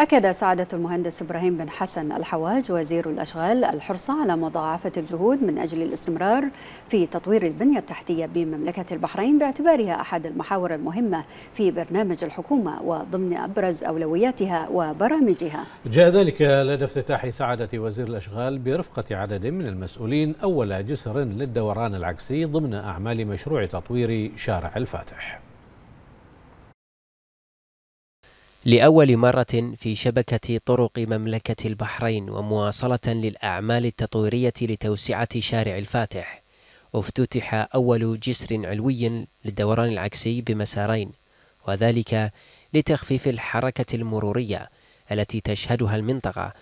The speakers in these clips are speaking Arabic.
أكد سعادة المهندس إبراهيم بن حسن الحواج وزير الأشغال الحرص على مضاعفة الجهود من أجل الاستمرار في تطوير البنية التحتية بمملكة البحرين باعتبارها أحد المحاور المهمة في برنامج الحكومة وضمن أبرز أولوياتها وبرامجها. جاء ذلك لدى افتتاح سعادة وزير الأشغال برفقة عدد من المسؤولين أول جسر للدوران العكسي ضمن أعمال مشروع تطوير شارع الفاتح. لأول مرة في شبكة طرق مملكة البحرين ومواصلة للأعمال التطويرية لتوسعة شارع الفاتح افتتح أول جسر علوي للدوران العكسي بمسارين وذلك لتخفيف الحركة المرورية التي تشهدها المنطقة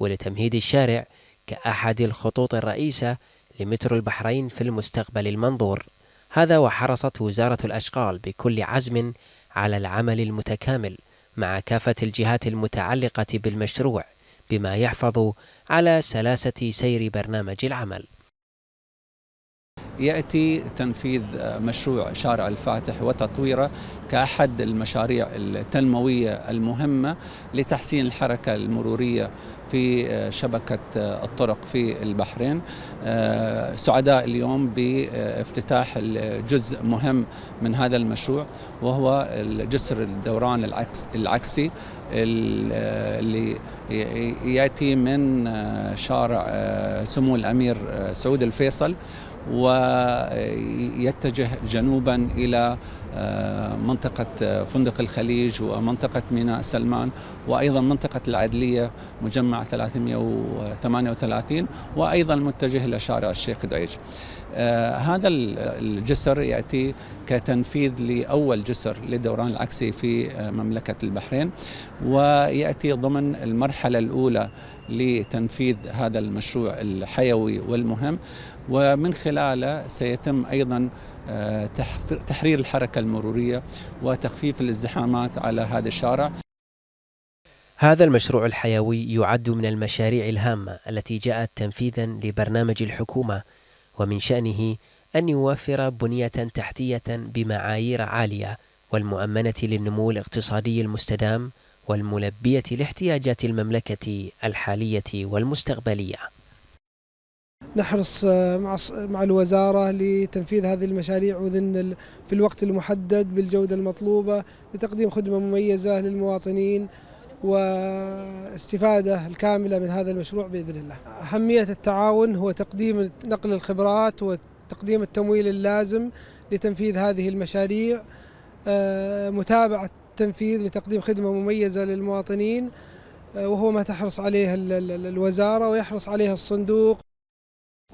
ولتمهيد الشارع كأحد الخطوط الرئيسة لمترو البحرين في المستقبل المنظور. هذا وحرصت وزارة الأشغال بكل عزم على العمل المتكامل مع كافة الجهات المتعلقة بالمشروع بما يحفظ على سلاسة سير برنامج العمل. يأتي تنفيذ مشروع شارع الفاتح وتطويره كأحد المشاريع التنموية المهمة لتحسين الحركة المرورية في شبكة الطرق في البحرين. سعداء اليوم بافتتاح جزء مهم من هذا المشروع وهو جسر الدوران العكس العكسي اللي يأتي من شارع سمو الأمير سعود الفيصل. ويتجه جنوبا إلى منطقة فندق الخليج ومنطقة ميناء سلمان وأيضا منطقة العدلية مجمع 338 وأيضا متجه إلى شارع الشيخ دعيج هذا الجسر يأتي كتنفيذ لأول جسر للدوران العكسي في مملكة البحرين ويأتي ضمن المرحلة الأولى لتنفيذ هذا المشروع الحيوي والمهم. ومن خلاله سيتم أيضا تحرير الحركة المرورية وتخفيف الازدحامات على هذا الشارع. هذا المشروع الحيوي يعد من المشاريع الهامة التي جاءت تنفيذا لبرنامج الحكومة ومن شأنه أن يوفر بنية تحتية بمعايير عالية والمؤمنة للنمو الاقتصادي المستدام والملبية لاحتياجات المملكة الحالية والمستقبلية. نحرص مع مع الوزارة لتنفيذ هذه المشاريع وذن في الوقت المحدد بالجودة المطلوبة لتقديم خدمة مميزة للمواطنين واستفادة الكاملة من هذا المشروع بإذن الله. أهمية التعاون هو تقديم نقل الخبرات وتقديم التمويل اللازم لتنفيذ هذه المشاريع متابعة التنفيذ لتقديم خدمة مميزة للمواطنين وهو ما تحرص عليه الوزارة ويحرص عليه الصندوق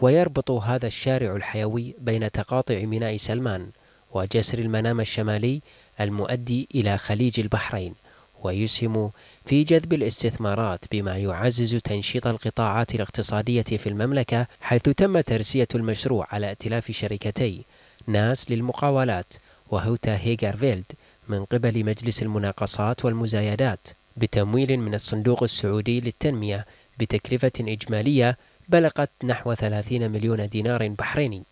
ويربط هذا الشارع الحيوي بين تقاطع ميناء سلمان وجسر المنام الشمالي المؤدي إلى خليج البحرين ويسهم في جذب الاستثمارات بما يعزز تنشيط القطاعات الاقتصادية في المملكة حيث تم ترسية المشروع على ائتلاف شركتي ناس للمقاولات وهوتا هيجرفيلد من قبل مجلس المناقصات والمزايدات بتمويل من الصندوق السعودي للتنمية بتكلفة إجمالية بلغت نحو 30 مليون دينار بحريني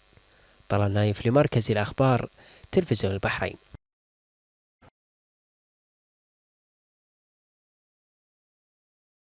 طلال نايف لمركز الأخبار تلفزيون البحرين.